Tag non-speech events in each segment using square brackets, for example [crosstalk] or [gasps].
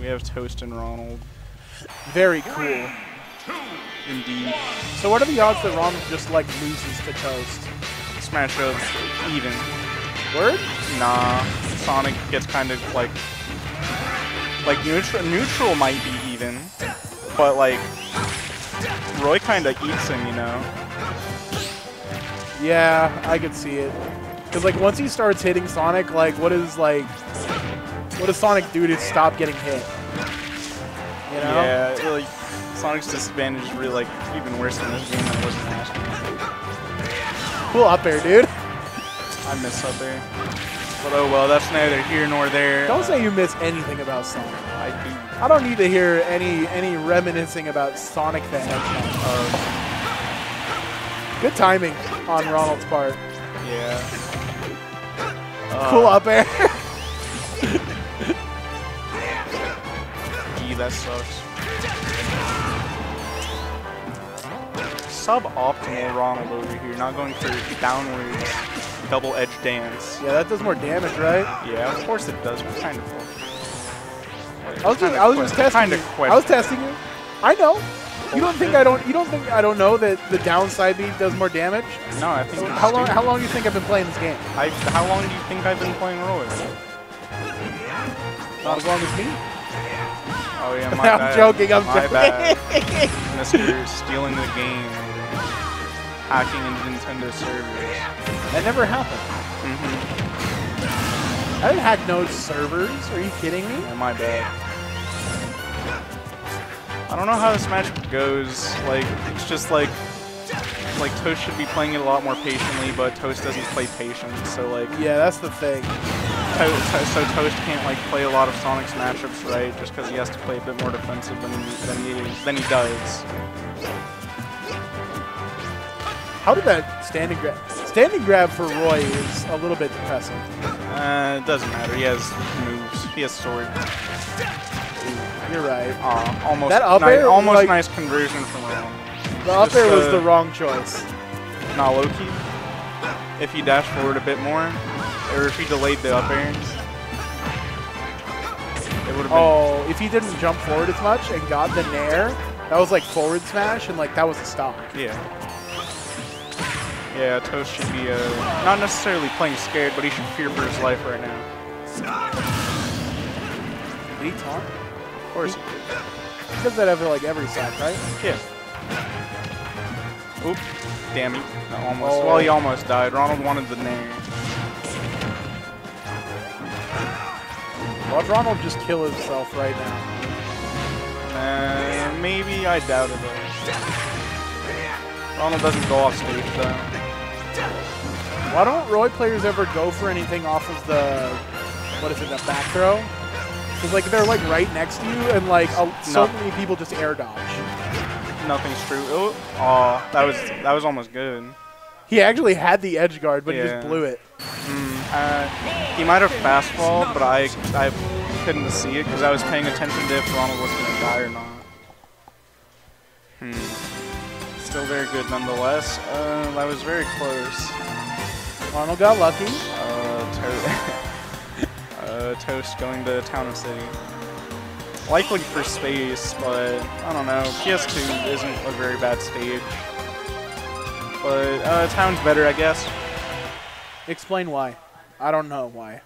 We have Toast and Ronald. Very cool. Indeed. So what are the odds that Ronald just like loses to Toast? Smash up even. Word? Nah. Sonic gets kind of like like neutral neutral might be even, but like Roy kind of eats him, you know. Yeah, I could see it. Because like once he starts hitting Sonic, like what is like, what does Sonic do to stop getting hit? You know? Yeah, it, like Sonic's disadvantage is really like even worse in this game than it was in last game. Cool up air, dude. I miss up air. But oh well, that's neither here nor there. Don't say you miss anything about Sonic. I do. I don't need to hear any any reminiscing about Sonic the Hedgehog. Uh, Good timing on Ronald's part. yeah. Uh, Cool up air. [laughs] that sucks. Suboptimal Ronald over here, not going for downwards double edge dance. yeah, that does more damage, right? Yeah, of course it does, kind of. I was just, I was just testing Kind you. of I was testing you. I know. You don't think I don't? You don't think I don't know that the down side B does more damage? No, I think. How long? stupid. How long do you think I've been playing this game? I, how long do you think I've been playing Roy? Not as long as me. Oh yeah, [laughs] my I'm bad. joking. I'm my joking. bad. [laughs] Mr. stealing the game, hacking into Nintendo servers. that never happened. Mm-hmm. I didn't hack no servers. Are you kidding me? Yeah, my bad. I don't know how this match goes. Like, it's just like, like Toast should be playing it a lot more patiently, but Toast doesn't play patient. So like, Yeah, that's the thing. To so Toast can't like play a lot of Sonic's matchups right, just because he has to play a bit more defensive than he, than he than he does. How did that standing grab? Standing grab for Roy is a little bit depressing. Uh, it doesn't matter. He has moves. He has sword. You're right. Aw, almost That up air, almost like- nice conversion from Roy. The up air was uh, the wrong choice. Not Loki. If he dashed forward a bit more, or if he delayed the up air, it would have been. Oh, if he didn't jump forward as much and got the nair, that was like forward smash, and like that was a stock. Yeah. Yeah, Toast should be uh, not necessarily playing scared, but he should fear for his life right now. Did he taunt? Of course he did. He does that after like every sack, right? Yeah. Oop. Damn he. Almost. Oh. Well, he almost died. Ronald wanted the nair. Watch Ronald just kill himself right now. Uh, maybe I doubt it though. Ronald doesn't go off stage though. Why don't Roy players ever go for anything off of the, what is it, the back throw? Because like they're like right next to you, and like a, so No. many people just air dodge. Nothing's true. Oh, that was that was almost good. He actually had the edge guard, but he just blew it. Mm, uh, he might have fast fall, but I I couldn't see it because I was paying attention to if Ronald was gonna die or not. Hmm. Still very good nonetheless. Uh, that was very close. Ronald got lucky. Uh, to- [laughs] uh, Toast going to Town and City. Likely for space, but I don't know. PS2 isn't a very bad stage. But uh, Town's better, I guess. Explain why. I don't know why.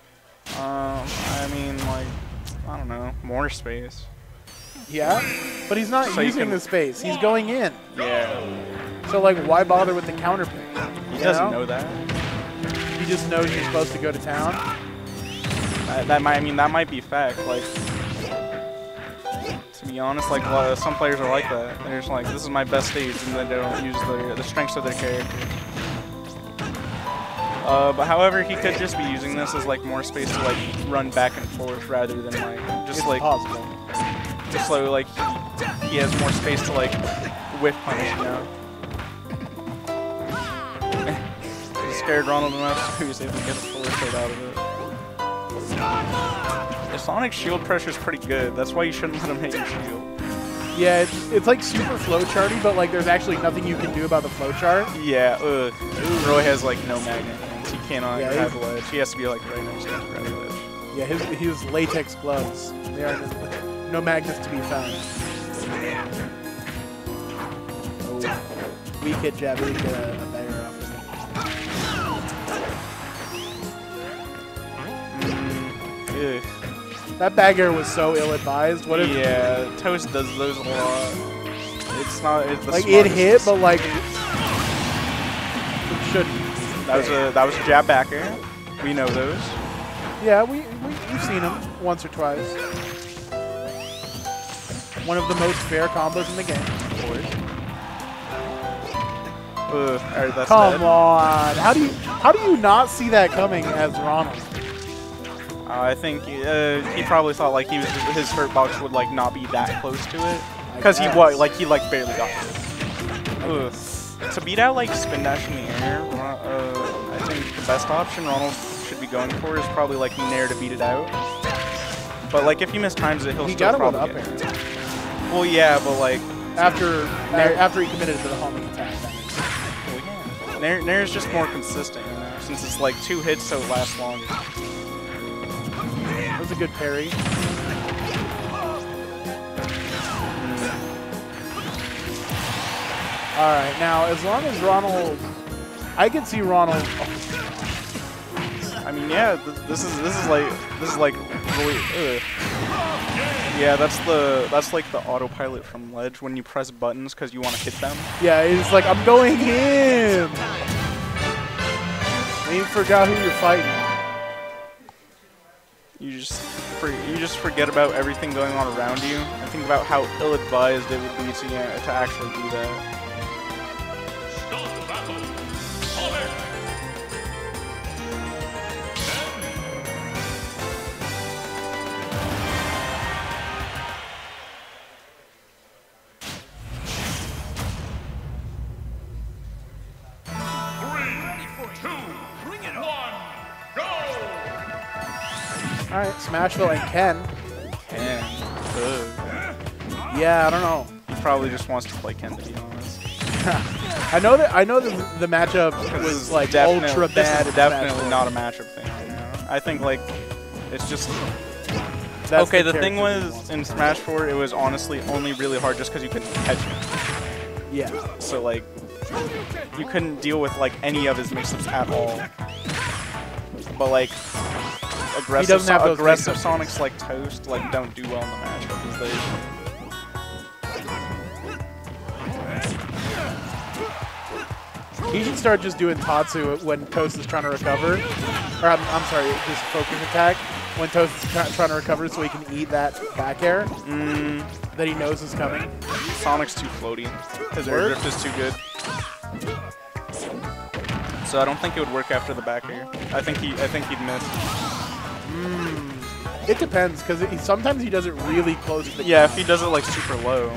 Um, I mean, like, I don't know, more space. Yeah, but he's not So you using can- the space. He's going in. Yeah, So like, why bother with the counter pick? he You doesn't know? know that. He just knows you're supposed to go to town. that. That might, I mean, that might be fact. Like, to be honest, like, uh, some players are like that. They're just like, this is my best stage, and then they don't use the the strengths of their character. Uh, but however, he could just be using this as like more space to like run back and forth rather than like just It's like possible. just so like he, he has more space to like whiff punish, you know. [laughs] he scared Ronald enough so [laughs] he was able to get a forward hit out of it. The Sonic shield pressure is pretty good. That's why you shouldn't let him hit your shield. Yeah, it's, it's like super flowcharty, but like there's actually nothing you can do about the flowchart. Yeah, ugh. Roy has like no magnet cannot Yeah, he- the ledge. He has to be like right next to the ledge. Yeah, his his latex gloves. They are no magnets to be found. Oh, weak hit jab, we get a, a better off of Mm, ugh. That bagger was so ill-advised. What if yeah, Toast does those a lot. It's not it's like it hit, but like it shouldn't. That was a that was a jab backer. We know those. Yeah, we, we we've seen them once or twice. One of the most fair combos in the game. Of course. Ugh, Come dead. on, how do you how do you not see that coming as Ronald? Uh, I think uh, he probably thought like he was his hurt box would like not be that close to it because he was like he like barely got it. Ugh. To beat out like spin dash in the air, uh, I think the best option Ronald should be going for is probably like Nair to beat it out. But like if he mistimes it, he'll He still got him with probably up get air it. Well, yeah, but like after Nair- after he committed to the homing attack. that makes sense. well, yeah. Nair, Nair is just more consistent, you know, since it's like two hits, so it lasts longer. That was a good parry. Hmm. All right, now as long as Ronald, I can see Ronald. I mean, yeah, th this is this is like this is like really. Ugh. Yeah, that's the that's like the autopilot from Ledge when you press buttons because you want to hit them. Yeah, he's like, I'm going in. And you forgot who you're fighting. You just you just forget about everything going on around you and think about how ill-advised it would be to yeah, to actually do that. Smashville and Ken. Ken, ugh. Yeah, I don't know. he probably just wants to play Ken to be honest. [laughs] I know that I know that the matchup was like ultra bad. Definitely not a matchup thing. You know? I think like it's just That's okay. The, thing was in Smash 4, it was honestly only really hard just because you couldn't catch him. yeah. So like you couldn't deal with like any of his mix-ups at all. But like aggressive, doesn't have so- those aggressive. Sonics like Toast like don't do well in the matchup these days. He should start just doing Tatsu when Toast is trying to recover. Or I'm, I'm sorry, just focus attack when Toast is try- trying to recover so he can eat that back air Mm, that he knows is coming. Sonic's too floaty. His air drift is too good. So I don't think it would work after the back air. I think he I think he'd miss. It depends because he, sometimes he does it really close to the Yeah, if he does it like super low.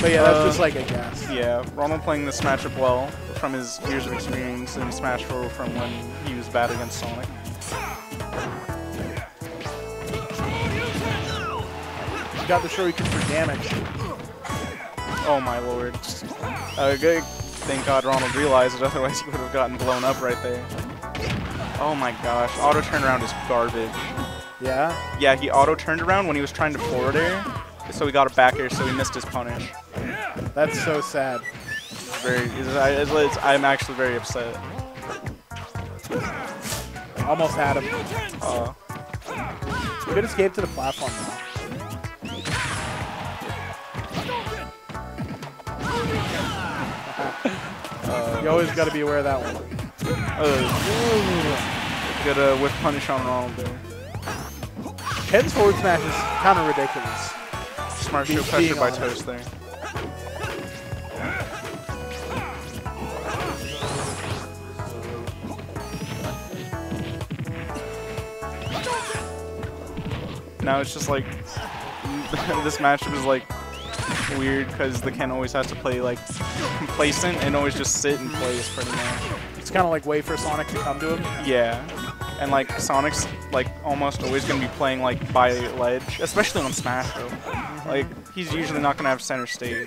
But yeah, that's Uh, just like a guess. Yeah, Ronald playing this matchup well from his years of experience in Smash 4 from when he was bad against Sonic. He got the shuriken for damage. Oh my lord. Uh, good. Thank God Ronald realized it, otherwise he would have gotten blown up right there. Oh my gosh, auto turnaround is garbage. Yeah. Yeah, he auto turned around when he was trying to forward air, so he got a back air, so he missed his punish. That's so sad. Very, it's, it's, it's, I'm actually very upset. Almost had him. Uh, Good escape to the platform [laughs] uh, You always got to be aware of that one. Uh, good uh, whiff punish on Ronald there. Ken's forward smash is kind of ridiculous. Smart show pressure by. Toast there. Now it's just like [laughs] this matchup is like weird because the Ken always has to play like complacent and always just sit in place pretty much. It's kind of like wait for Sonic to come to him. Yeah. And like Sonic's like almost always gonna be playing like by ledge, especially on Smash though. Like he's usually not gonna have center stage.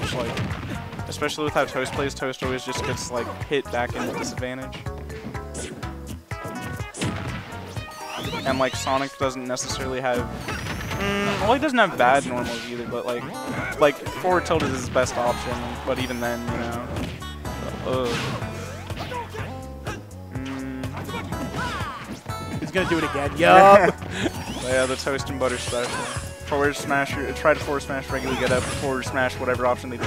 Which, like, especially with how Toast plays, Toast always just gets like hit back into disadvantage. and like Sonic doesn't necessarily have. Mm, well, he doesn't have bad normals either, but like, like forward tilt is his best option. But even then, you know. Ugh. Mm, He's gonna do it again. [laughs] Yup. [laughs] yeah, the toast and butter special. Forward smash, try to forward smash regular get up, forward smash whatever option they do.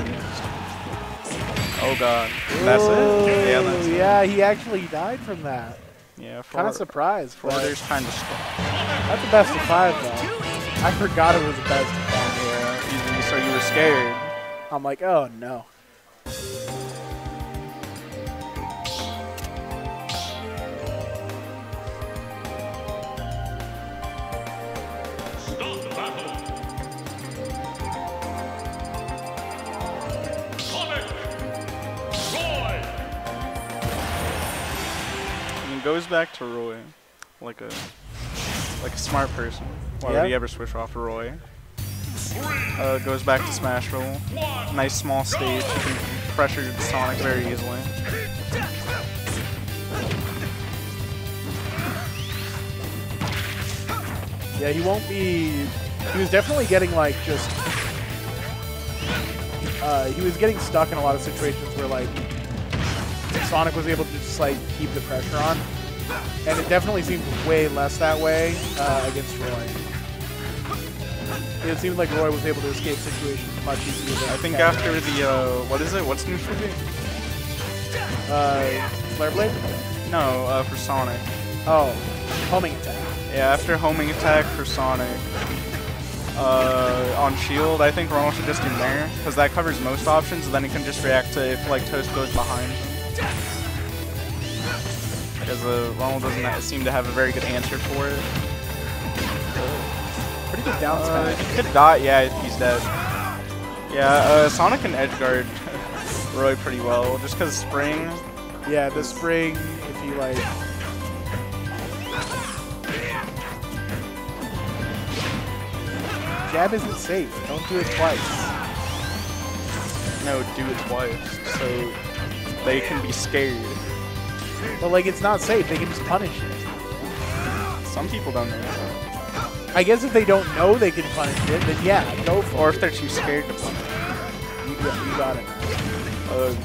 Oh god, that's it. Yeah, that's it. he actually died from that. Yeah, Kind of surprised. but forwarder's kind of strong. That's the best of five, though. I forgot it was best five. Yeah, so you were scared. I'm like, oh no. Goes back to Roy, like a like a smart person. Why Yeah. would he ever switch off to Roy? Uh, goes back to Smash Roll. Nice small stage. You can pressure Sonic very easily. Yeah, he won't be. He was definitely getting like just. Uh, he was getting stuck in a lot of situations where like Sonic was able to just like keep the pressure on, and it definitely seemed way less that way uh, against Roy. It seemed like Roy was able to escape situations much easier. Than I think Cat. after the uh, what is it? What's new for me? uh, Flare Blade. No, uh, for Sonic. Oh, homing attack. Yeah, after homing attack for Sonic uh, on shield, I think Ronald should just do Nair, because that covers most options, and then he can just react to if like Toast goes behind. Because uh, Ronald doesn't seem to have a very good answer for it. Pretty good down Uh, smash. could die, yeah, he's dead. Yeah, uh, Sonic and edge guard [laughs] Roy pretty well, just because Spring. Yeah, the spring, if you like. Jab isn't safe. Don't do it twice. No, do it twice, so they can be scared. But like, it's not safe. They can just punish it. Some people don't know that. I guess if they don't know they can punish it, then yeah, go for Or it. if they're too scared to punish. You, got- you got it. Uh,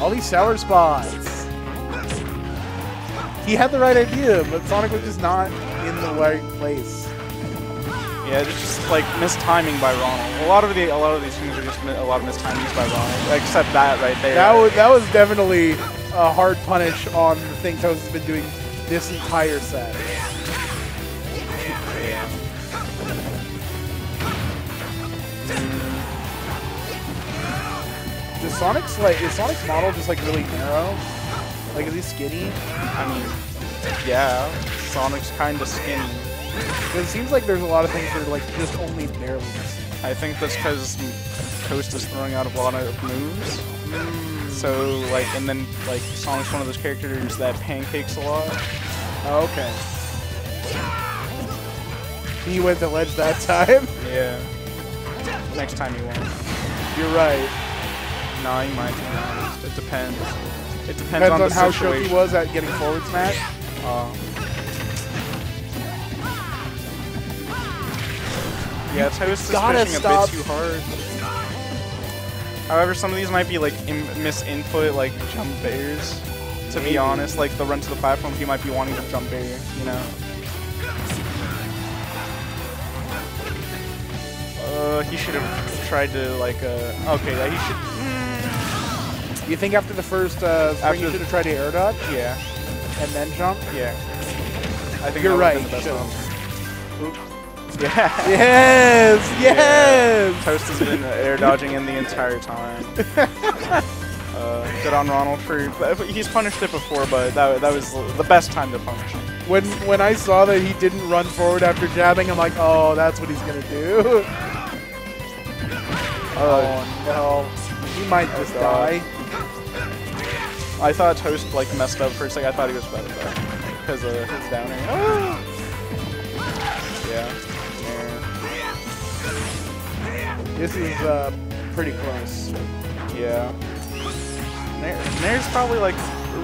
All these sour spots. He had the right idea, but Sonic was just not in the right place. Yeah, it's just like mistiming by Ronald. A lot of the a lot of these things are just a lot of mistimings by Ronald, except that right there. That was that was definitely a hard punish on the thing Toast has been doing this entire set. Does Sonic's like is Sonic's model just like really narrow? Like is he skinny? I mean, yeah, Sonic's kind of skinny. it seems like there's a lot of things that are like just only barely missing. I think that's because Toast is throwing out a lot of moves. Hmm. So like, and then like Sonic's one of those characters that pancakes a lot. Oh, okay. He went to ledge that time. [laughs] Yeah. Next time he won't. You're right. No, he might. Be honest. It depends. It depends, Depends on, on the how situation. he was at getting forward smash. Uh, yeah, Toast is pushing a bit too hard. However, some of these might be like misinput, like jump bears. To be honest, like the run to the platform, he might be wanting to jump bear, you know. Uh, he should have tried to like uh. Okay, yeah, he should. You think after the first uh, spring After- you should have tried to air dodge Yeah, and then jump? yeah. I think You're right. the best should've. Yeah. Yes, [laughs] yes. Toast has been air dodging in the entire time. [laughs] uh, good on Ronald for he's punished it before, but that, that was the best time to punish him. When when I saw that he didn't run forward after jabbing, I'm like, oh, that's what he's gonna do. [laughs] oh no, he might just Oh, God. die. I thought Toast like messed up for a second. I thought he was better though because of his down air. [gasps] yeah. This is uh, pretty close. Yeah. Yeah. Nair, Nair's probably like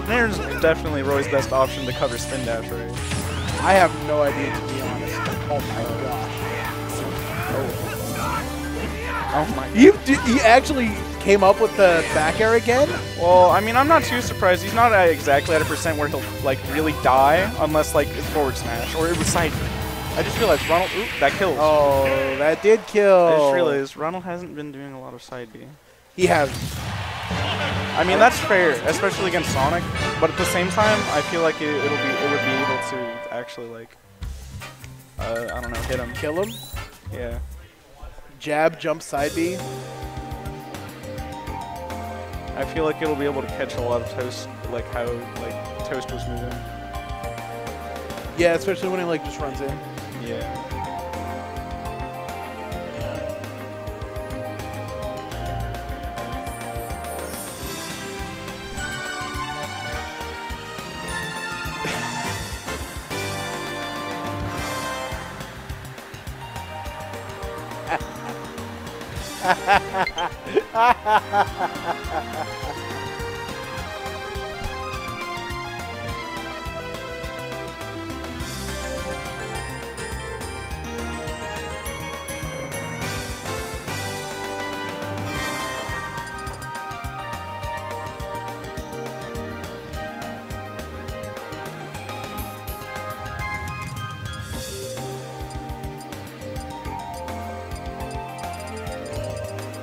Nair's definitely Roy's best option to cover spin dash, right? I have no idea to be honest. Oh my gosh. Oh my You d- you actually came up with the back air again? Well, I mean, I'm not too surprised. He's not at exactly at a percent where he'll like really die unless like it's forward smash or it was side. I just realized Ronald. Oop, that kills. Oh, that did kill. I just realized Ronald hasn't been doing a lot of side B. He has. I mean, that's fair, especially against Sonic. But at the same time, I feel like it, it'll be it would be able to actually like, uh, I don't know, hit him. Kill him. Yeah. Jab, jump, side B. I feel like it'll be able to catch a lot of Toast, like how like Toast was moving. Yeah, especially when he like just runs in. Yeah. ha ha ha ha ha